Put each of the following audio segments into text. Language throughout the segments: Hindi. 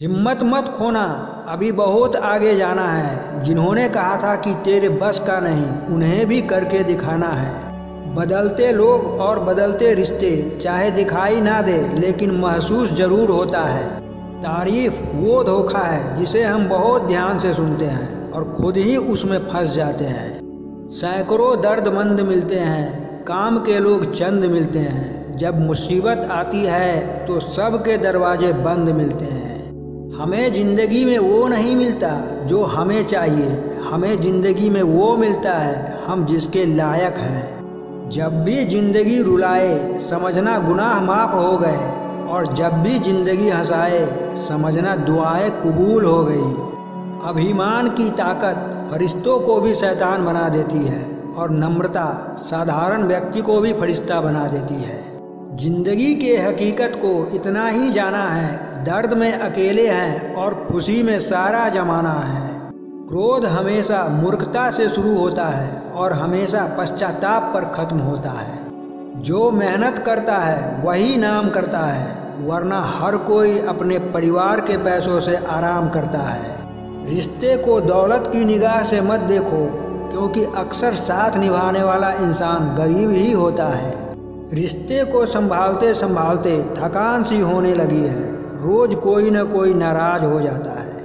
हिम्मत मत खोना, अभी बहुत आगे जाना है। जिन्होंने कहा था कि तेरे बस का नहीं, उन्हें भी करके दिखाना है। बदलते लोग और बदलते रिश्ते, चाहे दिखाई ना दे, लेकिन महसूस ज़रूर होता है। तारीफ़ वो धोखा है, जिसे हम बहुत ध्यान से सुनते हैं और खुद ही उसमें फंस जाते हैं। सैकड़ों दर्दमंद मिलते हैं, काम के लोग चंद मिलते हैं। जब मुसीबत आती है तो सबके दरवाजे बंद मिलते हैं। हमें ज़िंदगी में वो नहीं मिलता जो हमें चाहिए। हमें ज़िंदगी में वो मिलता है, हम जिसके लायक हैं। जब भी ज़िंदगी रुलाए, समझना गुनाह माफ़ हो गए। और जब भी ज़िंदगी हंसाए, समझना दुआएँ कबूल हो गई। अभिमान की ताकत फरिश्तों को भी शैतान बना देती है और नम्रता साधारण व्यक्ति को भी फरिश्ता बना देती है। ज़िंदगी के हकीकत को इतना ही जाना है दर्द में अकेले हैं और खुशी में सारा जमाना है। क्रोध हमेशा मूर्खता से शुरू होता है और हमेशा पश्चाताप पर खत्म होता है। जो मेहनत करता है, वही नाम करता है, वरना हर कोई अपने परिवार के पैसों से आराम करता है। रिश्ते को दौलत की निगाह से मत देखो, क्योंकि अक्सर साथ निभाने वाला इंसान गरीब ही होता है। रिश्ते को संभालते संभालते थकान सी होने लगी है। रोज कोई ना कोई नाराज़ हो जाता है।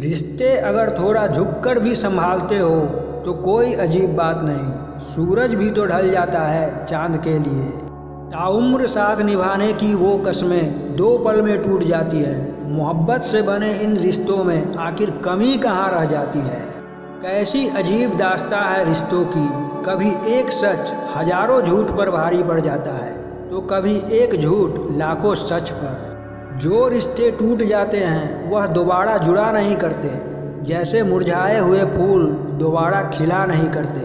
रिश्ते अगर थोड़ा झुककर भी संभालते हो तो कोई अजीब बात नहीं। सूरज भी तो ढल जाता है चाँद के लिए। ताउम्र साथ निभाने की वो कस्में दो पल में टूट जाती है। मोहब्बत से बने इन रिश्तों में आखिर कमी कहाँ रह जाती है? कैसी अजीब दास्ता है रिश्तों की। कभी एक सच हज़ारों झूठ पर भारी पड़ जाता है तो कभी एक झूठ लाखों सच पर। जो रिश्ते टूट जाते हैं, वह दोबारा जुड़ा नहीं करते। जैसे मुरझाए हुए फूल, दोबारा खिला नहीं करते।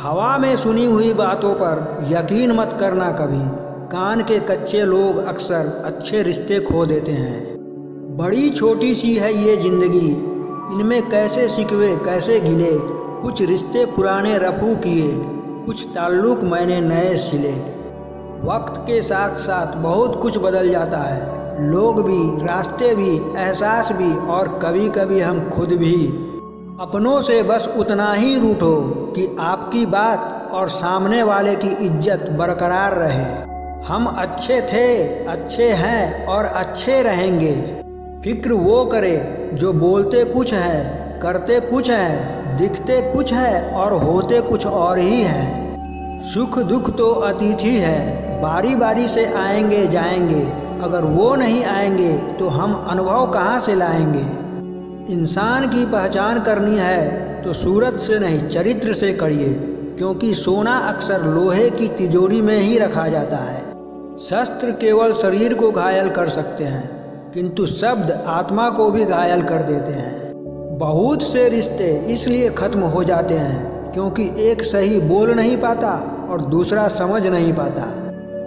हवा में सुनी हुई बातों पर यकीन मत करना कभी। कान के कच्चे लोग अक्सर अच्छे रिश्ते खो देते हैं। बड़ी छोटी सी है ये ज़िंदगी। इनमें कैसे सिकवे, कैसे गिले? कुछ रिश्ते पुराने रफू किए, कुछ ताल्लुक मैंने नए सिले। वक्त के साथ साथ बहुत कुछ बदल जाता है। लोग भी, रास्ते भी, एहसास भी और कभी कभी हम खुद भी। अपनों से बस उतना ही रूठो कि आपकी बात और सामने वाले की इज़्ज़त बरकरार रहे। हम अच्छे थे, अच्छे हैं और अच्छे रहेंगे। फ़िक्र वो करे जो बोलते कुछ है, करते कुछ है, दिखते कुछ है और होते कुछ और ही है। सुख दुख तो अतिथि है बारी बारी से आएँगे, जाएँगे। अगर वो नहीं आएँगे तो हम अनुभव कहाँ से लाएँगे? इंसान की पहचान करनी है तो सूरत से नहीं, चरित्र से करिए, क्योंकि सोना अक्सर लोहे की तिजोरी में ही रखा जाता है। शस्त्र केवल शरीर को घायल कर सकते हैं, किंतु शब्द आत्मा को भी घायल कर देते हैं। बहुत से रिश्ते इसलिए ख़त्म हो जाते हैं, क्योंकि एक सही बोल नहीं पाता और दूसरा समझ नहीं पाता।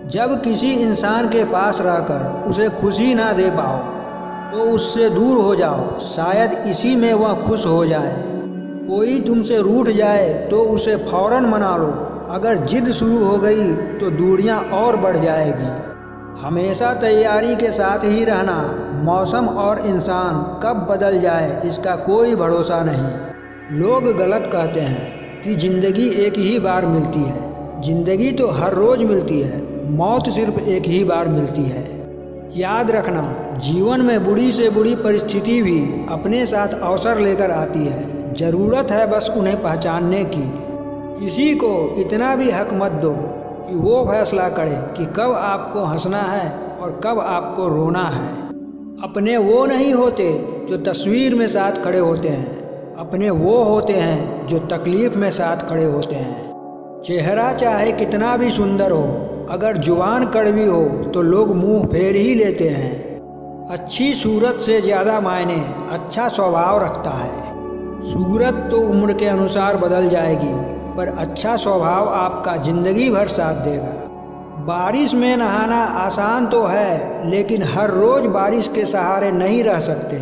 जब किसी इंसान के पास रहकर उसे खुशी ना दे पाओ तो उससे दूर हो जाओ। शायद इसी में वह खुश हो जाए। कोई तुमसे रूठ जाए तो उसे फ़ौरन मना लो। अगर जिद शुरू हो गई तो दूरियाँ और बढ़ जाएगी। हमेशा तैयारी के साथ ही रहना। मौसम और इंसान कब बदल जाए, इसका कोई भरोसा नहीं। लोग गलत कहते हैं कि ज़िंदगी एक ही बार मिलती है। ज़िंदगी तो हर रोज़ मिलती है। मौत सिर्फ़ एक ही बार मिलती है। याद रखना, जीवन में बुरी से बुरी परिस्थिति भी अपने साथ अवसर लेकर आती है। ज़रूरत है बस उन्हें पहचानने की। किसी को इतना भी हक मत दो कि वो फैसला करे कि कब आपको हंसना है और कब आपको रोना है। अपने वो नहीं होते जो तस्वीर में साथ खड़े होते हैं। अपने वो होते हैं जो तकलीफ़ में साथ खड़े होते हैं। चेहरा चाहे कितना भी सुंदर हो, अगर ज़ुबान कड़वी हो तो लोग मुँह फेर ही लेते हैं। अच्छी सूरत से ज़्यादा मायने अच्छा स्वभाव रखता है। सूरत तो उम्र के अनुसार बदल जाएगी, पर अच्छा स्वभाव आपका ज़िंदगी भर साथ देगा। बारिश में नहाना आसान तो है, लेकिन हर रोज़ बारिश के सहारे नहीं रह सकते।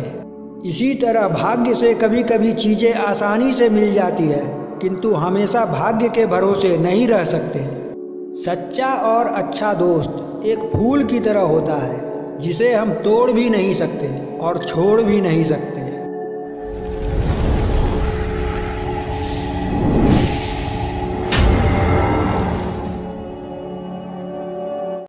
इसी तरह भाग्य से कभी कभी चीज़ें आसानी से मिल जाती है। किंतु हमेशा भाग्य के भरोसे नहीं रह सकते। सच्चा और अच्छा दोस्त एक फूल की तरह होता है, जिसे हम तोड़ भी नहीं सकते और छोड़ भी नहीं सकते।